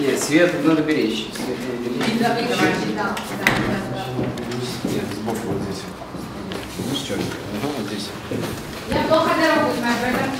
Нет, свет надо беречь. Свет надо беречь. Да, Нет, сбоку вот здесь. Ну, с чем? Ага, вот здесь. Я плохо дорогу знаю, поэтому...